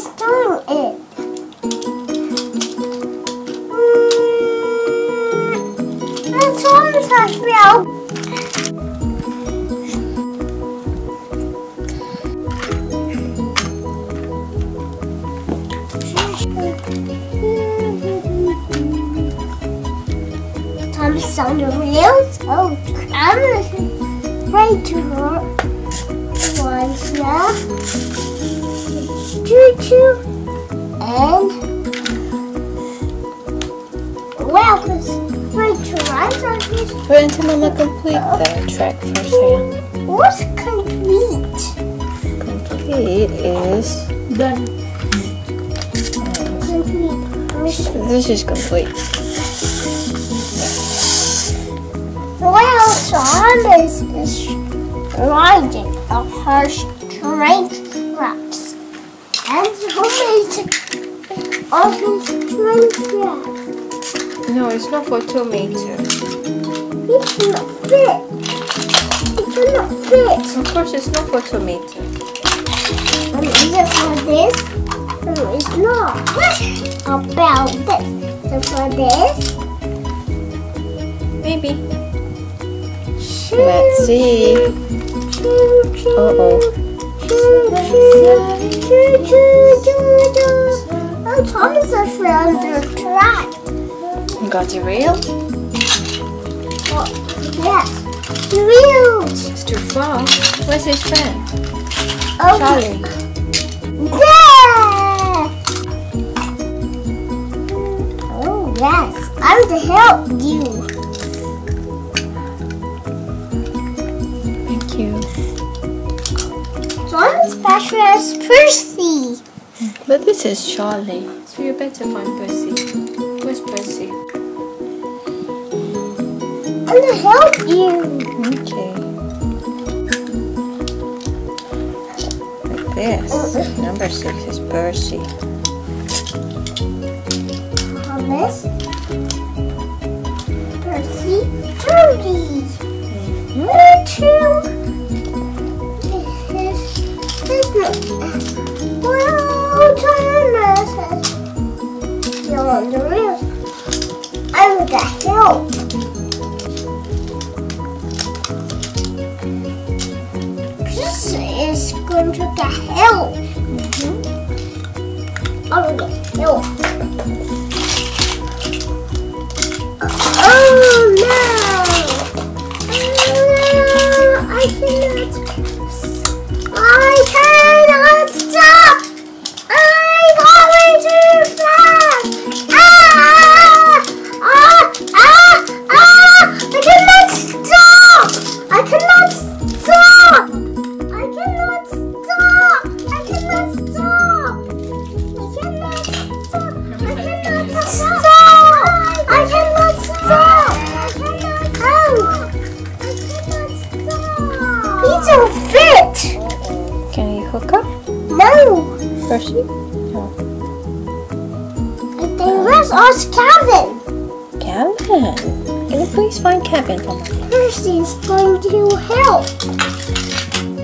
is doing it. Mm, that's almost like milk. Thomas on the wheels? Oh, I'm ready to work. with. And well, because my drawings are just. We're going to Mama complete the track for Sam. What's complete? Complete is done. Complete. This is complete. Well, Sam is, riding grinding of train. strength and on his. No, it's not for Tow Mater. He not fit. He cannot fit. Of course, it's not for Tow Mater. Um, is it for this? No, it's not. What about this? Is it for this? Maybe. Let's see. Choo, choo. Oh, Thomas is around the track. You got the rail? Oh, yes. Wheels. It's too far. Where's his friend? Oh, Charlie. there. Oh, yes. I'm to help you. Special as Percy. But this is Charlie. So you better find Percy. Where's Percy? I'm gonna help you. Okay. Like this. Number six is Percy. Thomas, Percy, Charlie. Where to? This on the roof. I'm the help. This is going to get help. Mm -hmm. I'm the help. No! Percy? I think where's us Kevin? Kevin. Can you please find Kevin for me? Percy's going to help.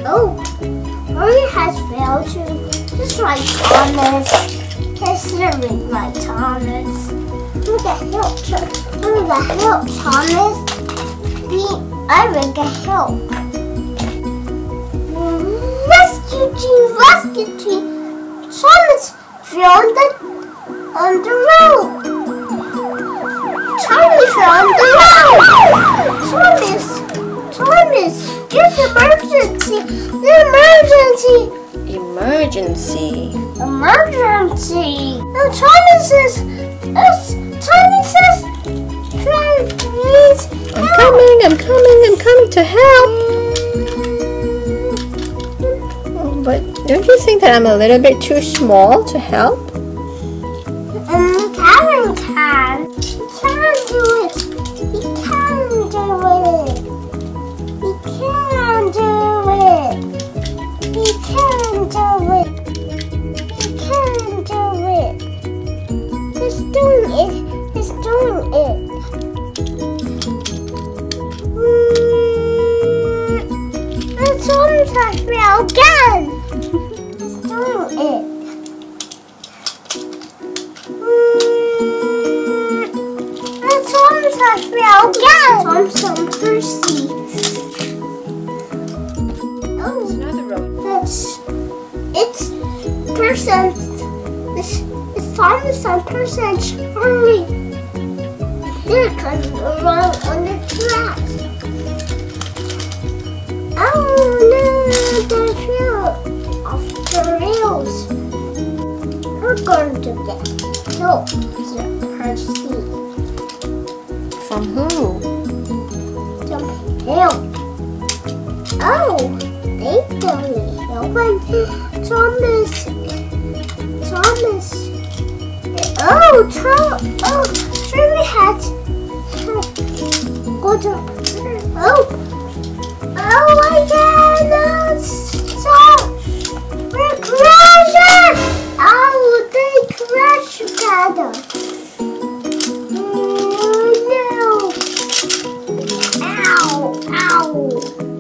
Oh, Murray has failed to. Just like Thomas. Considering like Thomas. Look at help. Look at help, Thomas. We, I will get help. Rescue team, rescue team. On the on the road. Fell on the road. Thomas, Thomas, there's emergency. Emergency. Emergency. Emergency. No, Thomas is. is Thomas is. Please. I'm coming, I'm coming, I'm coming to help. But don't you think that I'm a little bit too small to help? Again. Thompson Percy. Oh, Another road. that's it's percent. It's, it's Thomas and percent Charlie. They're coming around on the track. Oh no, the field off the rails. We're going to get killed, Percy. From who? Oh, they don't open Thomas. Thomas. Oh, Tom. Oh, Shirley Hat. Go to. Oh. Oh my God! No, stop! We're crashing! Oh, they crashed together. No. Ow! Ow!